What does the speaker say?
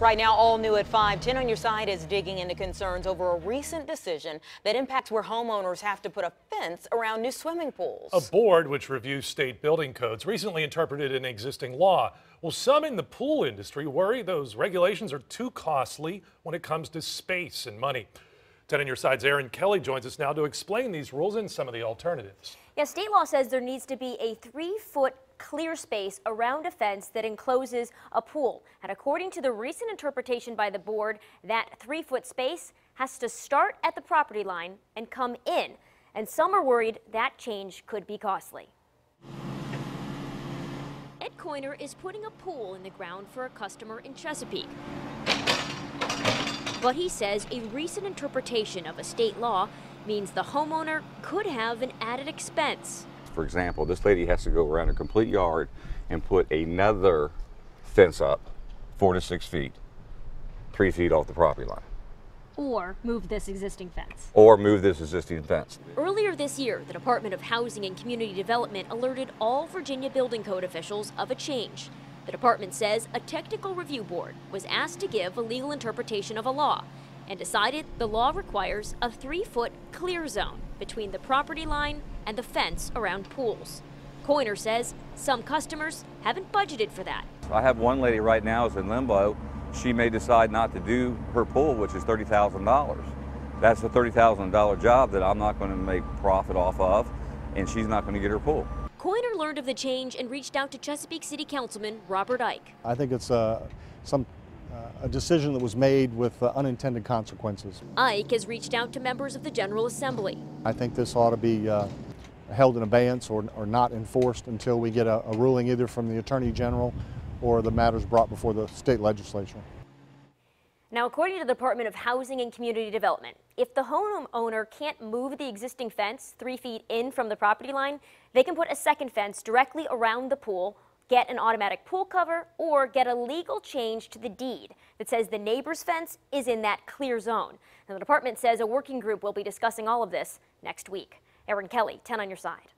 Right now, all new at 5, 10 on your side is digging into concerns over a recent decision that impacts where homeowners have to put a fence around new swimming pools. A board which reviews state building codes recently interpreted an existing law. Well, some in the pool industry worry those regulations are too costly when it comes to space and money. 10 on your side's Erin Kelly joins us now to explain these rules and some of the alternatives. Yeah, state law says there needs to be a three foot clear space around a fence that encloses a pool. And according to the recent interpretation by the board, that three foot space has to start at the property line and come in. And some are worried that change could be costly. Ed Coiner is putting a pool in the ground for a customer in Chesapeake. But he says a recent interpretation of a state law means the homeowner could have an added expense. For example, this lady has to go around a complete yard and put another fence up four to six feet, three feet off the property line. Or move this existing fence. Or move this existing fence. Earlier this year, the Department of Housing and Community Development alerted all Virginia Building Code officials of a change. The department says a technical review board was asked to give a legal interpretation of a law and decided the law requires a three foot clear zone between the property line and the fence around pools. Coiner says some customers haven't budgeted for that. I have one lady right now is in limbo. She may decide not to do her pool, which is $30,000. That's a $30,000 job that I'm not going to make profit off of, and she's not going to get her pool. Coiner learned of the change and reached out to Chesapeake City Councilman Robert Ike. I think it's uh, some a decision that was made with uh, unintended consequences. Ike has reached out to members of the General Assembly. I think this ought to be uh, held in abeyance or, or not enforced until we get a, a ruling either from the Attorney General or the matters brought before the state legislature. Now, according to the Department of Housing and Community Development, if the homeowner can't move the existing fence three feet in from the property line, they can put a second fence directly around the pool get an automatic pool cover, or get a legal change to the deed that says the neighbor's fence is in that clear zone. Now, the department says a working group will be discussing all of this next week. Erin Kelly, 10 on your side.